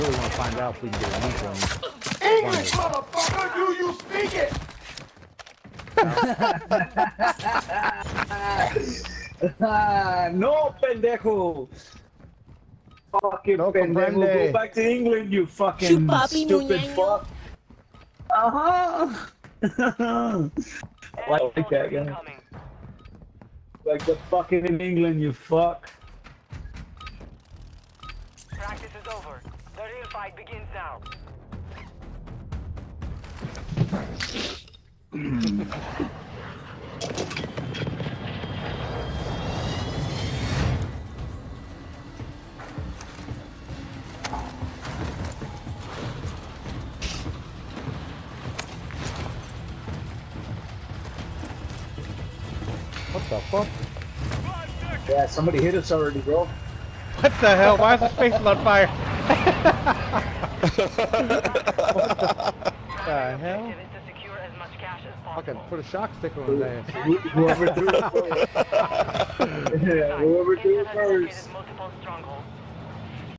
really want to find out if we can get a link on. English, motherfucker! Do you speak it? no, pendejo. Fucking No pendejo. comprende. Go back to England, you fucking Chupapi stupid muñeño. fuck. Uh huh. like that, guy. Like the fucking in England, you fuck. Practice is over. The real fight begins now. What the fuck? Yeah, somebody hit us already, bro. What the hell? Why is the space on fire? The hell? To secure as much cash as Fucking possible. put a shock sticker on his ass. Whoever threw it first. yeah, whoever threw it Intel has located first. multiple strongholds.